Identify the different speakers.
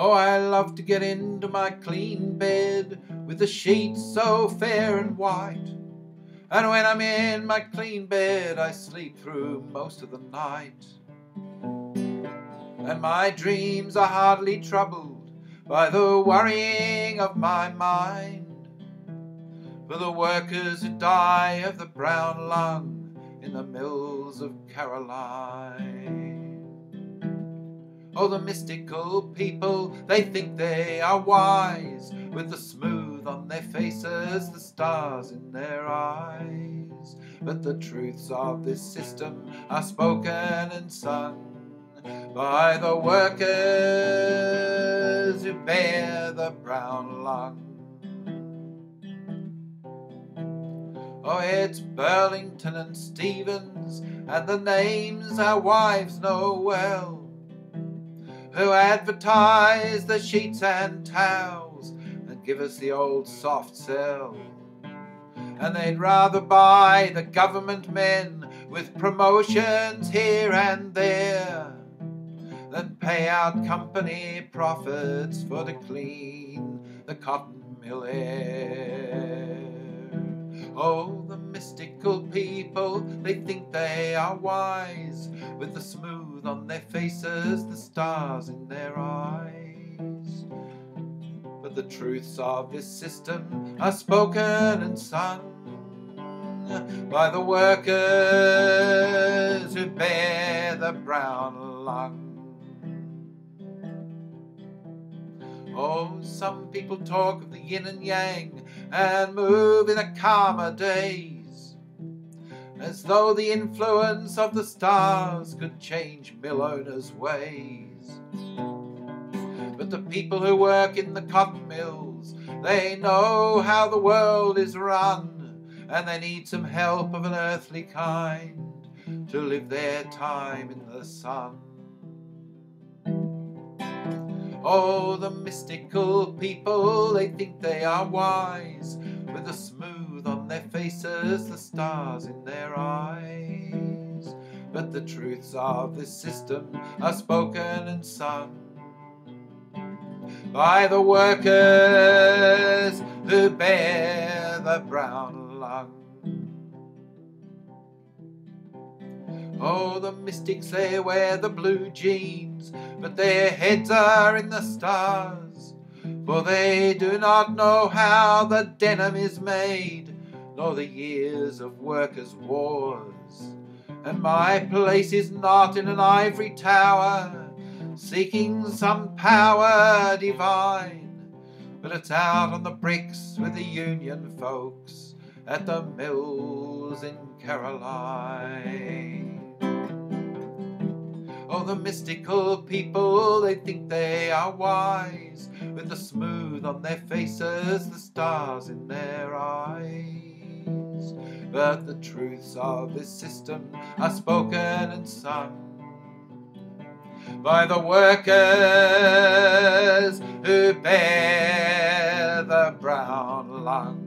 Speaker 1: Oh, I love to get into my clean bed with the sheets so fair and white. And when I'm in my clean bed, I sleep through most of the night. And my dreams are hardly troubled by the worrying of my mind. For the workers who die of the brown lung in the mills of Caroline. Oh, the mystical people, they think they are wise, with the smooth on their faces, the stars in their eyes. But the truths of this system are spoken and sung by the workers who bear the brown lung. Oh, it's Burlington and Stevens, and the names our wives know well, who advertise the sheets and towels and give us the old soft sell. And they'd rather buy the government men with promotions here and there than pay out company profits for to clean the cotton mill air. Oh, the mystical people, they think they are wise, with the smooth on their faces, the stars in their eyes. But the truths of this system are spoken and sung by the workers who bear the brown lung. Oh, some people talk of the yin and yang and move in a calmer days, as though the influence of the stars could change mill owners' ways. But the people who work in the cotton mills, they know how the world is run, and they need some help of an earthly kind to live their time in the sun. Oh, the mystical people, they think they are wise, with a smooth their faces, the stars in their eyes. But the truths of this system are spoken and sung by the workers who bear the brown lung. Oh, the mystics, they wear the blue jeans, but their heads are in the stars. For they do not know how the denim is made, nor the years of workers' wars. And my place is not in an ivory tower, seeking some power divine, but it's out on the bricks with the union folks at the mills in Caroline. Oh, the mystical people, they think they are wise, with the smooth on their faces, the stars in their eyes. But the truths of this system are spoken and sung by the workers who bear the brown lung.